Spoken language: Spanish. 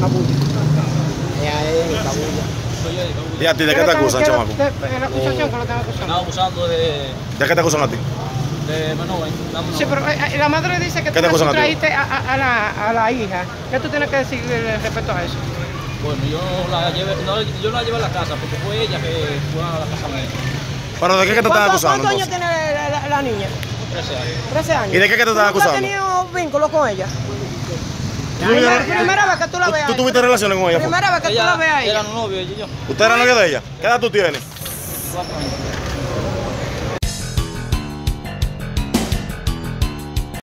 Cabulla. Ella es Cabulla. De. ¿Y a ti de qué te acusan, chamaco? La acusación que lo están acusando. Estaba abusando de, ¿De qué te acusan a ti? de menor, ¿eh? Sí, pero eh, la madre dice que ¿Qué tú trajiste a, a- a la, a la hija. ¿Qué tú tienes que decir eh, respecto a eso? Bueno, yo la llevé, no, yo la llevé a la casa porque fue ella que fue a la casa mía. ¿Pero de qué que te están ¿Cuánto- acusando? ¿Cuántos años tiene la, la- la niña? 13 años. 13 años. ¿Y de qué que te ¿Tú están nunca has acusando? tenido vínculo con ella? ¿Tú tuviste- La primera vez que tú la ¿Tú, ves tú ahí. tuviste relaciones con ella? Primera vez que tú la Ella ahí. era novio ella y yo. ¿Usted era novio de ella? ¿Qué edad tú tienes? Cuatro años.